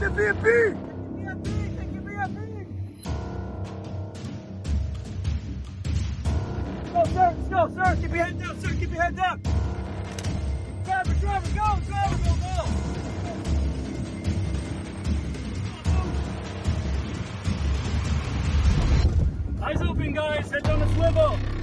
Take the VIP! Go, sir, let's go, sir. Keep your head down, sir. Keep your head down. Driver, driver, go, driver, go, go. Eyes open, guys. Head on the swivel.